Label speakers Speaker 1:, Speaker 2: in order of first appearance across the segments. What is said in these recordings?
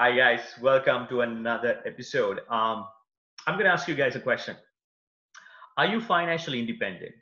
Speaker 1: Hi guys, welcome to another episode. Um, I'm going to ask you guys a question. Are you financially independent?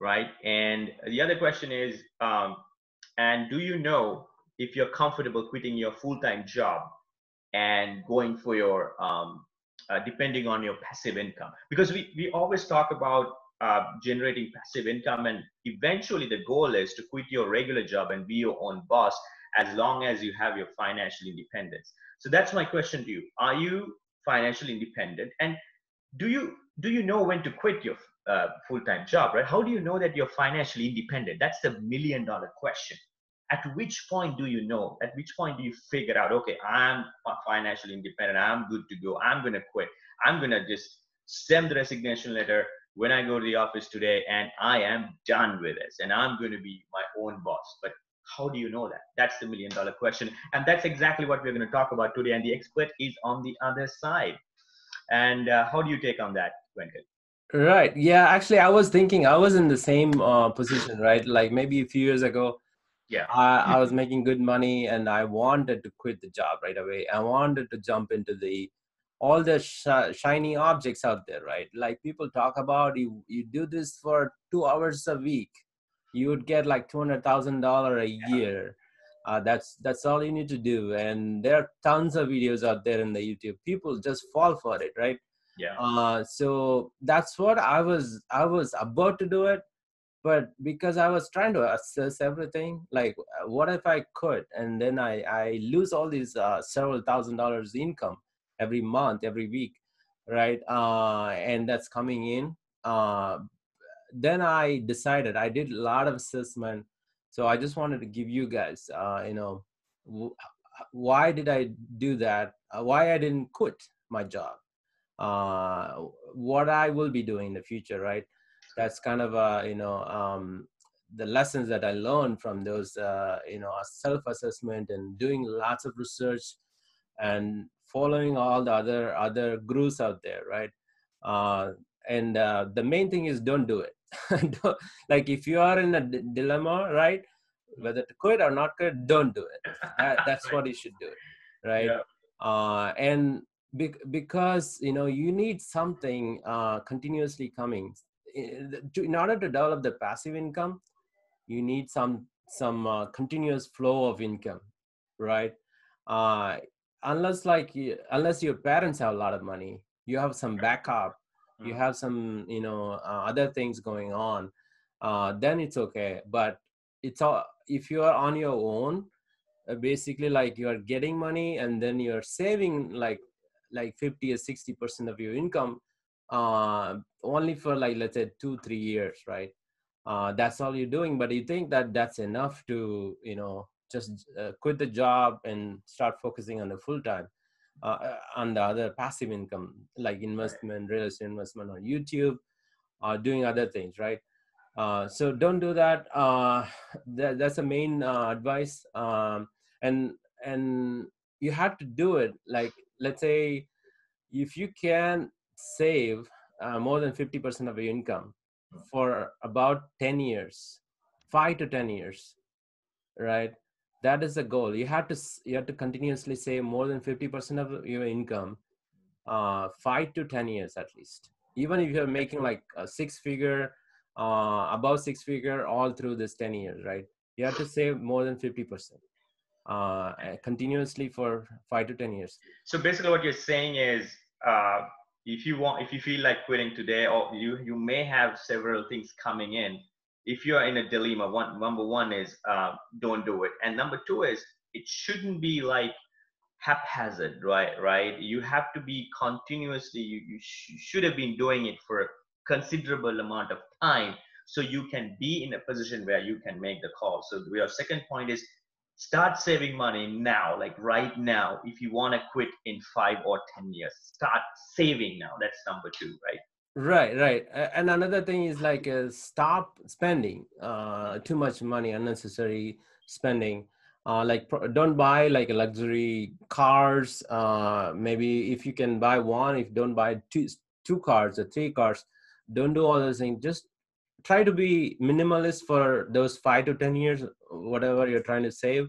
Speaker 1: Right. And the other question is, um, and do you know if you're comfortable quitting your full-time job and going for your, um, uh, depending on your passive income? Because we, we always talk about uh, generating passive income and eventually the goal is to quit your regular job and be your own boss as long as you have your financial independence. So that's my question to you. Are you financially independent? And do you do you know when to quit your uh, full-time job, right? How do you know that you're financially independent? That's the million dollar question. At which point do you know? At which point do you figure out, okay, I'm financially independent. I'm good to go. I'm to quit. I'm to just send the resignation letter when I go to the office today and I am done with this and I'm going to be my own boss. But how do you know that? That's the million dollar question. And that's exactly what we're going to talk about today. And the expert is on the other side. And uh, how do you take on that, Quentin?
Speaker 2: Right. Yeah. Actually, I was thinking I was in the same uh, position, right? Like maybe a few years ago.
Speaker 1: Yeah.
Speaker 2: I, I was making good money and I wanted to quit the job right away. I wanted to jump into the all the sh- shiny objects out there, right? Like people talk about you. You do this for two hours a week you would get like two hundred thousand dollar a year. Uh, that's that's all you need to do, and there are tons of videos out there in the YouTube. People just fall for it, right?
Speaker 1: Yeah.
Speaker 2: Uh, so that's what I was I was about to do it, but because I was trying to assess everything, like what if I could, and then I I lose all these uh, several thousand dollars income every month, every week, right? Uh, and that's coming in. Uh, then I decided I did a lot of assessment. So I just wanted to give you guys, uh, you know, w- why did I do that? Uh, why I didn't quit my job? Uh, what I will be doing in the future, right? That's kind of uh, you know um, the lessons that I learned from those uh, you know self-assessment and doing lots of research and following all the other other gurus out there, right? Uh, and uh, the main thing is don't do it. Like if you are in a d- dilemma right whether to quit or not quit don't do it. That, that's what you should do right? Yeah. uh, and be- because you know you need something uh, continuously coming. In order to develop the passive income you need some some uh, continuous flow of income right? Uh, unless like unless your parents have a lot of money you have some backup you mm-hmm. have some you know uh, other things going on uh, then it's okay. But it's all if you are on your own uh, basically like you are getting money and then you're saving like like 50 or 60 percent of your income uh, only for like let's say two three years right? Uh, that's all you're doing but you think that that's enough to you know just uh, quit the job and start focusing on the full time uh, uh, on the other passive income like investment, real estate investment on YouTube, uh, doing other things, right? Uh, so don't do that. Uh, that that's the main uh, advice. Um, and and you have to do it. Like let's say, if you can save uh, more than fifty percent of your income for about ten years, five to ten years, right? That is the goal. You have to you have to continuously save more than 50% of your income uh, five to 10 years at least. Even if you're making like a six figure uh, above six figure all through this 10 years right? You have to save more than 50% uh, continuously for five to 10 years.
Speaker 1: So basically what you're saying is uh, if you want if you feel like quitting today or you you may have several things coming in if you're in a dilemma, one number one is uh, don't do it, and number two is it shouldn't be like haphazard, right? Right? You have to be continuously. You, you sh- should have been doing it for a considerable amount of time, so you can be in a position where you can make the call. So your second point is start saving money now, like right now. If you want to quit in five or ten years, start saving now. That's number two, right?
Speaker 2: Right right and another thing is like uh, stop spending uh, too much money unnecessary spending. Uh, like don't buy like luxury cars uh, maybe if you can buy one if don't buy two two cars or three cars don't do all those things. Just try to be minimalist for those five to ten years whatever you're trying to save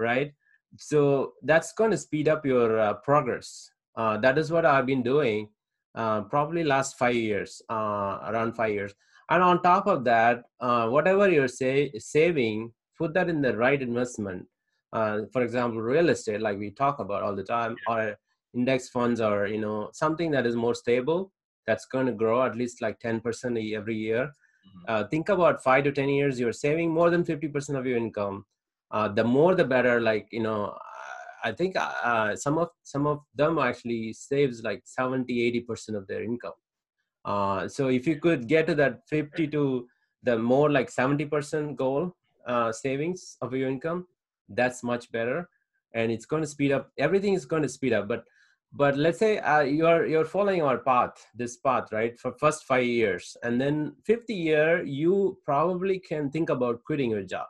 Speaker 2: right? So that's going to speed up your uh, progress. Uh, that is what i've been doing uh, probably last five years uh, around five years. And on top of that uh, whatever you're say, saving put that in the right investment. Uh, for example real estate like we talk about all the time or index funds or you know something that is more stable that's going to grow at least like 10% every year. Mm-hmm. uh, think about five to 10 years you're saving more than 50% of your income. Uh, the more the better like you know i think uh, some of some of them actually saves like 70 80% of their income. Uh, so if you could get to that 50 to the more like 70% goal uh, savings of your income that's much better. And it's going to speed up everything is going to speed up but but let's say uh, you're you're following our path this path right for first five years. And then 50 year you probably can think about quitting your job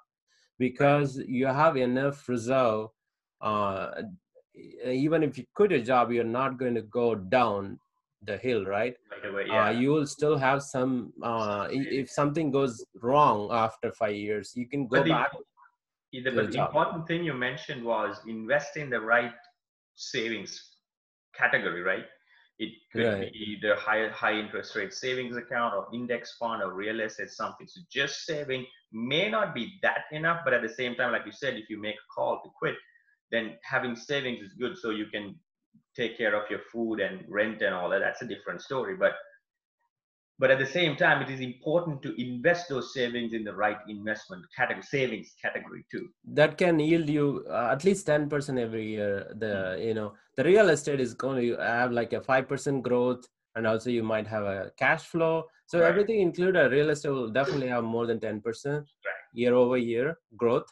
Speaker 2: because you have enough reserve uh, even if you quit a job you're not going to go down the hill right,
Speaker 1: right away, yeah.
Speaker 2: uh, you will still have some uh, if something goes wrong after five years you can go
Speaker 1: but
Speaker 2: back
Speaker 1: the, the, the important thing you mentioned was invest in the right savings category right it could right. be either high high interest rate savings account or index fund or real estate something so just saving may not be that enough but at the same time like you said if you make a call to quit then having savings is good so you can take care of your food and rent and all that that's a different story but but at the same time it is important to invest those savings in the right investment category savings category too
Speaker 2: that can yield you uh, at least 10% every year the mm-hmm. you know the real estate is going to have like a 5% growth and also you might have a cash flow so right. everything included real estate will definitely have more than 10% right. year over year growth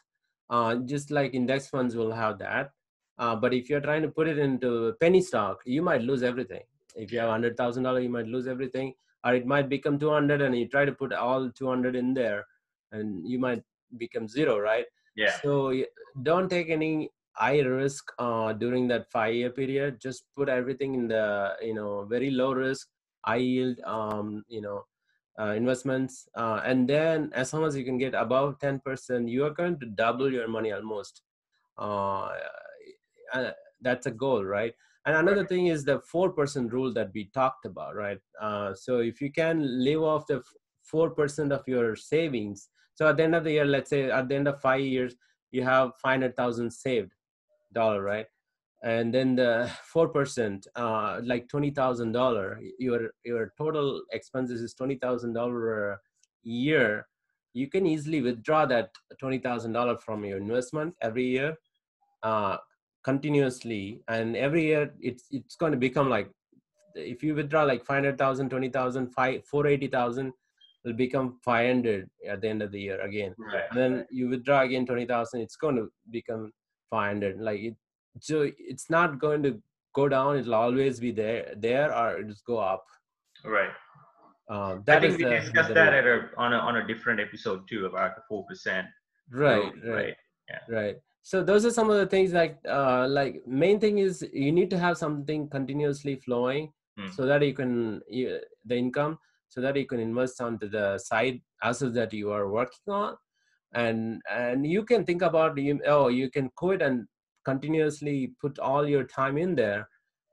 Speaker 2: uh, just like index funds will have that. Uh, but if you're trying to put it into penny stock you might lose everything. If you have $100000 you might lose everything or it might become 200 and you try to put all 200 in there and you might become zero right?
Speaker 1: Yeah.
Speaker 2: So don't take any high risk uh, during that five year period. Just put everything in the you know very low risk high yield um, you know uh, investments uh, and then as long as you can get above 10% you are going to double your money almost uh, uh, that's a goal right and another right. thing is the 4% rule that we talked about, right? Uh, so if you can live off the 4% of your savings, so at the end of the year, let's say at the end of five years, you have 500,000 saved dollar, right? And then the 4%, uh, like $20,000, your, your total expenses is $20,000 a year. You can easily withdraw that $20,000 from your investment every year. Uh, continuously and every year it's it's going to become like if you withdraw like 500000 20000 480000 will become 500 at the end of the year again
Speaker 1: right.
Speaker 2: and then you withdraw again 20000 it's going to become 500 like it so it's not going to go down it'll always be there there or it'll go up
Speaker 1: right
Speaker 2: uh, that
Speaker 1: I think we the, discussed the, that at a, on a on a different episode too about the four percent.
Speaker 2: Right, right, right, yeah. right so those are some of the things like uh, like main thing is you need to have something continuously flowing mm. so that you can you, the income so that you can invest onto the side assets that you are working on and and you can think about you oh you can quit and continuously put all your time in there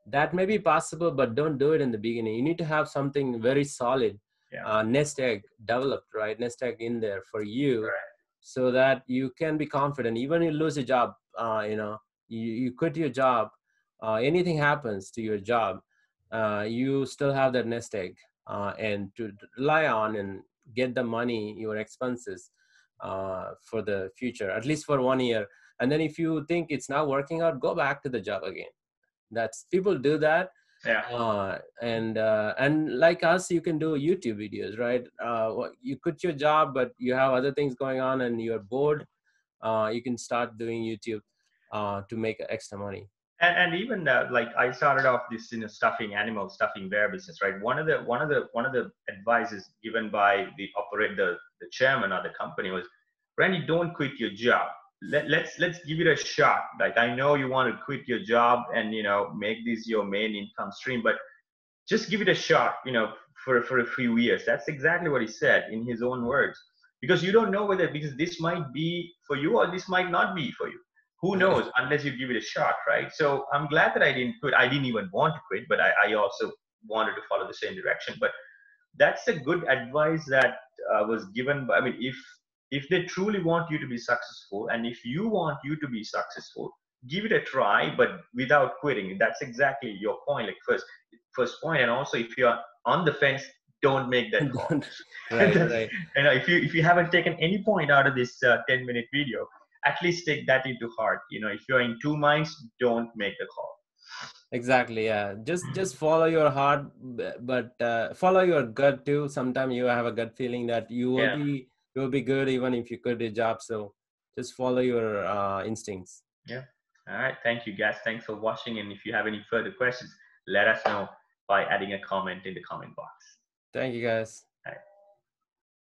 Speaker 2: that may be possible but don't do it in the beginning. You need to have something very solid
Speaker 1: yeah.
Speaker 2: uh, nest egg developed right? Nest egg in there for you
Speaker 1: right.
Speaker 2: so that you can be confident. Even you lose a job uh, you know you, you quit your job uh, anything happens to your job uh, you still have that nest egg uh, and to rely on and get the money your expenses uh, for the future at least for one year. And then if you think it's not working out go back to the job again. That's people do that
Speaker 1: yeah.
Speaker 2: uh, and uh, and like us you can do youtube videos right? Uh, you quit your job but you have other things going on and you're bored uh, you can start doing youtube uh, to make extra money.
Speaker 1: And, and even uh, like i started off this you know stuffing animal stuffing bear business right? One of the one of the one of the advices given by the operator the, chairman of the company was randy don't quit your job. Let, let's let's give it a shot. Like i know you want to quit your job and you know make this your main income stream but just give it a shot you know for for a few years. That's exactly what he said in his own words. Because you don't know whether because this might be for you or this might not be for you. Who mm-hmm. knows unless you give it a shot right? So i'm glad that i didn't quit. I didn't even want to quit but i, I also wanted to follow the same direction. But that's a good advice that uh, was given by, i mean if if they truly want you to be successful and if you want you to be successful give it a try but without quitting. That's exactly your point like first first point. And also if you're on the fence don't make that call.
Speaker 2: Right, right.
Speaker 1: and if you if you haven't taken any point out of this uh, 10 minute video at least take that into heart. You know if you're in two minds don't make the call
Speaker 2: exactly yeah. Just just follow your heart but uh, follow your gut too. Sometimes you have a gut feeling that you will yeah. be you will be good even if you quit your job so just follow your uh, instincts.
Speaker 1: Yeah. All right. Thank you guys. Thanks for watching and if you have any further questions let us know by adding a comment in the comment box.
Speaker 2: Thank you guys